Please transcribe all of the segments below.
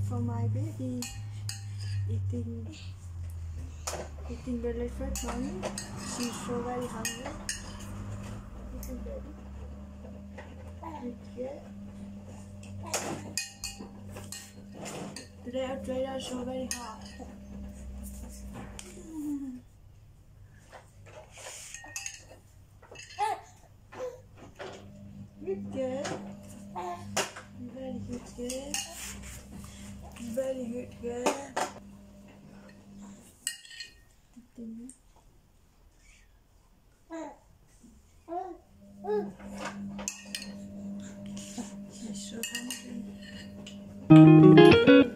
baby eating eating the breakfast morning. She's so very hungry. Eating baby. Good. Today outside is so very hot. Good, good. Very good, good. Very good, good. Eating. She's so hungry. I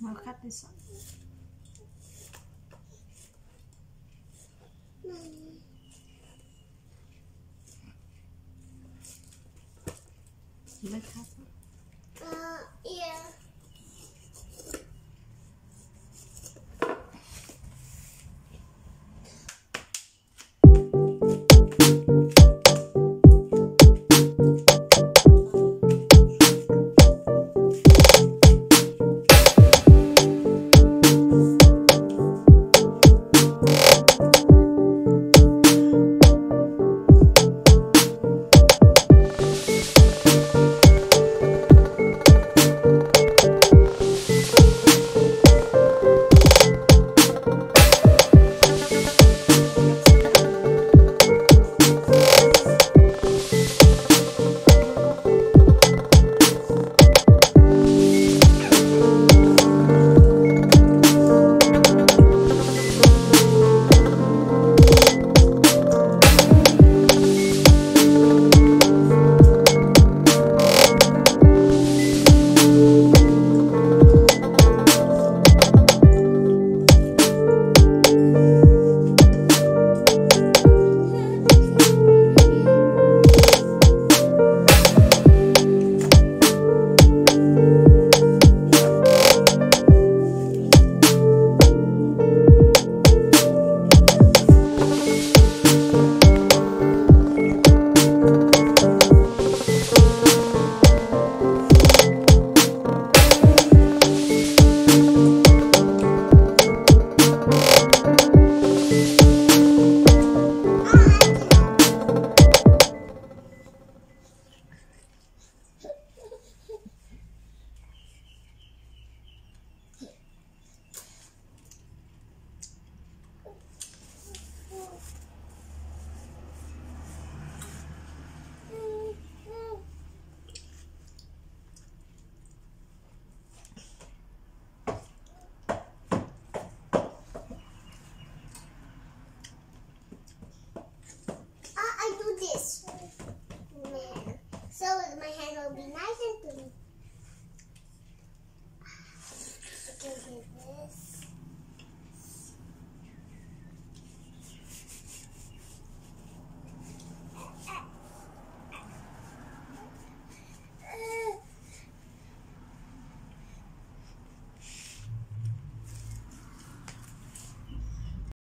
Now cut this one. You like cut? It'll be nice and clean.